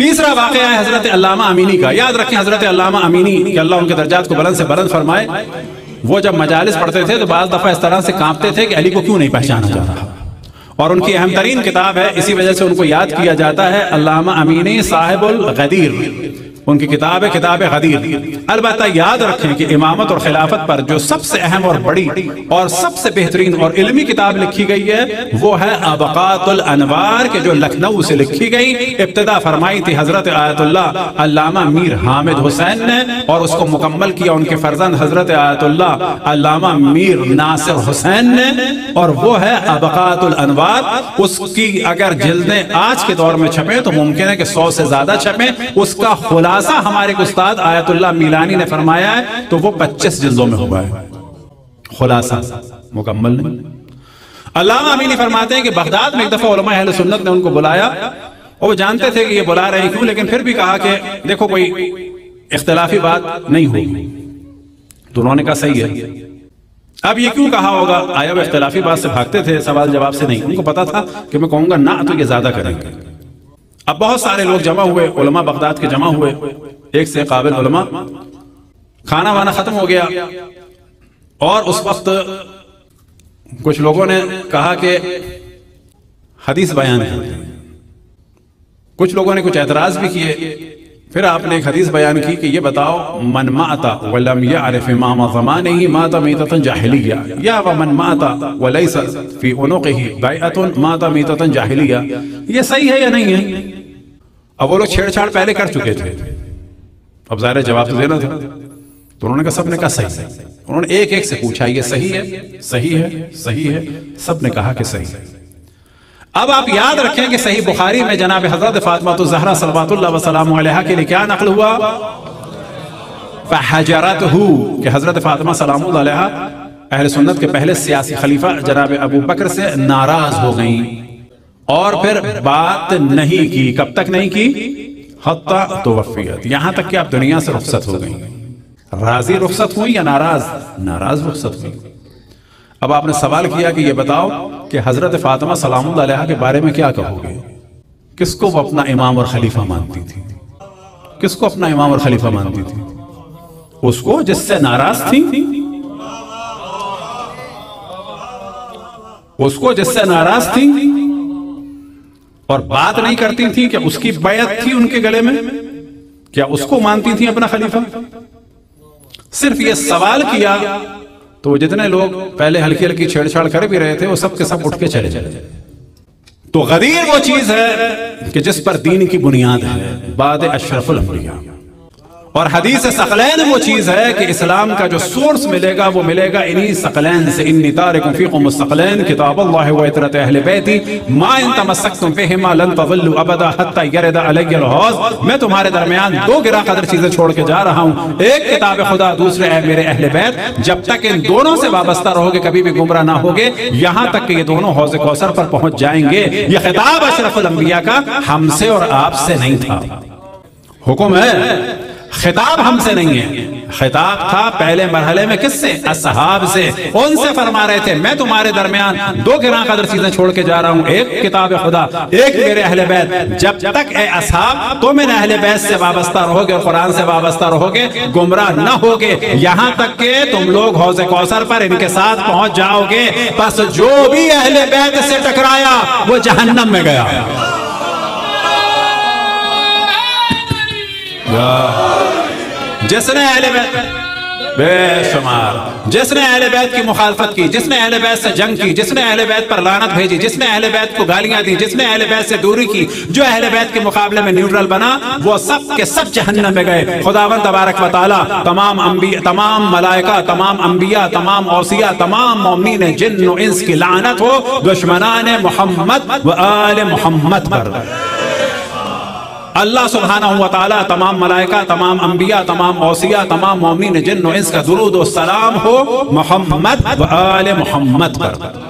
तीसरा वाक़ है हज़रत अल्लामा अमीनी का। याद रखें हज़रत अल्लामा अमीनी, कि अल्लाह उनके दर्जात को बुलंद से बुलंद फरमाए। वो जब मजालिस पढ़ते थे तो बाज दफ़ा इस तरह से कांपते थे कि अली को क्यों नहीं पहचाना जा रहा? और उनकी अहम तरीन किताब है, इसी वजह से उनको याद किया जाता है, अल्लामा अमीनी साहिबुल गदीर। उनकी किताब है, किताब गदीर अलबत् याद रखें कि इमामत और खिलाफत पर जो सबसे अहम और बड़ी और सबसे बेहतरीन और इल्मी किताब लिखी गई है, वो है अबकातुल अनवार के जो लखनऊ से लिखी गई। इब्तदा फरमाई थी हज़रत आयतुल्ला मीर हामिद हुसैन ने और उसको मुकम्मल किया उनके फर्जंद हज़रत आयतुल्ला मीर नासिर हुसैन ने और वो है अबकातुल अनवार। उसकी अगर जिल्दें आज के दौर में छपे तो मुमकिन है कि सौ से ज़्यादा छपे। उसका खुला खुलासा हमारे उस्ताद आयतुल्ला मिलानी ने फरमाया है तो वो पच्चीस जिल्दों में हुआ है। खुलासा मुकम्मल नहीं। अल्लाह अमीनी फरमाते हैं कि बगदाद में एक दफ़ा अहल सुन्नत ने उनको बुलाया, और वो जानते थे कि ये बुला रहे क्यों, लेकिन फिर भी कहा कि देखो कोई इख्तलाफी बात नहीं हुई। तो उन्होंने कहा, सही है। अब ये क्यों कहा होगा? आया वो इख्तलाफी बात से भागते थे सवाल जवाब से नहीं। उनको पता था कि मैं कहूँगा ना तो ये ज़्यादा करेंगे। अब बहुत सारे लोग जमा हुए, उलमा बगदाद के जमा हुए। एक से काबिल उलमा। खाना वाना खत्म हो गया। और उस वक्त कुछ लोगों ने कहा कि हदीस बयान है। कुछ लोगों ने कुछ एतराज़ भी किए। फिर आपने एक हदीस बयान की कि ये बताओ, मन माता माता जाहिलिया। या मन माता माता ये सही है या नहीं है? अब वो लोग छेड़छाड़ पहले कर चुके थे। अब ज़ाहिर जवाब तो देना था। तो उन्होंने कहा, सबने कहा सही उन्होंने एक एक से पूछा, ये सही है? सही है? सही है? सबने कहा कि सही है। अब आप याद रखें कि सही बुखारी में जनाब हज़रत फातमा तो जहरा सलवातुल्लाम के लिए क्या नकल हुआ? हज़रत हु कि हज़रत फातिमा सलाम अहल सुन्नत के पहले सियासी खलीफा जनाब अबू बकर से नाराज़ हो गई। और फिर बात नहीं की। कब तक नहीं की? हत्ता तो वफियत। यहाँ तक कि आप दुनिया से रुखसत हो गई। राज़ी रुखसत हुई या नाराज़? नाराज़ रुखसत हुई। अब आपने सवाल किया कि ये बताओ कि हज़रत फातिमा सलाम के बारे में क्या कहोगे? किसको वो अपना इमाम और खलीफा मानती थी? किसको अपना इमाम और खलीफा मानती थी? उसको जिससे नाराज़ थी? उसको जिससे नाराज़ थी? और बात नहीं करती थी, क्या उसकी बैत थी उनके गले में? क्या उसको मानती थी अपना खलीफा? सिर्फ़ ये सवाल किया तो जितने लोग पहले हल्की हल्की छेड़छाड़ कर भी रहे थे, वो सब के सब उठ के चले चले तो गदीर वो चीज़ है कि जिस पर दीन की बुनियाद है, बाद अशरफुल अम्बिया और हदीस सकलैन वो चीज़ है कि इस्लाम का जो सोर्स मिलेगा वो मिलेगा इन्हीं सकलैन से। इन तारकुफ़ीक़ुमस्तक़लैन किताब वतरत अहल बैती। मा इन तमस्सक्तुम फ़िहिमा लन तज़ल्लु अबदा हत्ता यरद अलैयल मैं तुम्हारे दरमियान दो गिरा कदर चीज़ें छोड़ के जा रहा हूँ। एक किताब खुदा दूसरे है मेरे अहल बैत। जब तक इन दोनों से वाबस्ता रहोगे कभी भी गुमराह ना होगे यहाँ तक कि ये दोनों हौज कौसर पर पहुँच जाएँगे। ये खिताब अशरफुल अंबिया का हमसे और आपसे नहीं था। हुक्म है खिताब हमसे नहीं है। खिताब था पहले मरहले में किससे? असहाब से। उनसे फरमा रहे थे, मैं तुम्हारे दरमियान दो गिरा कदर चीज़ें छोड़ के जा रहा हूँ। एक किताब खुदा, एक मेरे अहले बैत। जब तक ए असहाब, तुम इन अहले बैत से वाबस्ता रहोगे और कुरान से वाबस्ता रहोगे, गुमराह न होगे। यहाँ तक के तुम लोग हौजे कौसर पर इनके साथ पहुँच जाओगे। बस जो भी अहले बैत से टकराया, वो जहन्नम में गया। जिसने अहले बेशुमार। जिसने अहले बैत की मुखालफत की, जिसने अहले बैत से जंग की, जिसने अहले बैत पर लानत भेजी, जिसने अहले बैत को गालियाँ दी, जिसने अहले बैत से दूरी की, जो अहले बैत के मुकाबले में न्यूट्रल बना, वो सब के सब जहन्नम में गए। खुदावन तबारक वाली तमाम अंबिया तमाम मलाइका, तमाम अंबिया, तमाम औसिया, तमाम मोमिन, जिन इंस की लानत हो, दुश्मनान मोहम्मद व आल मोहम्मद पर। अल्लाह सुबहाना हुआ ताला, तमाम मलाइका, तमाम अंबिया, तमाम औसिया, तमाम मोमिन जिन इसका दुरुद सलाम हो, मोहम्मद मोहम्मद पर।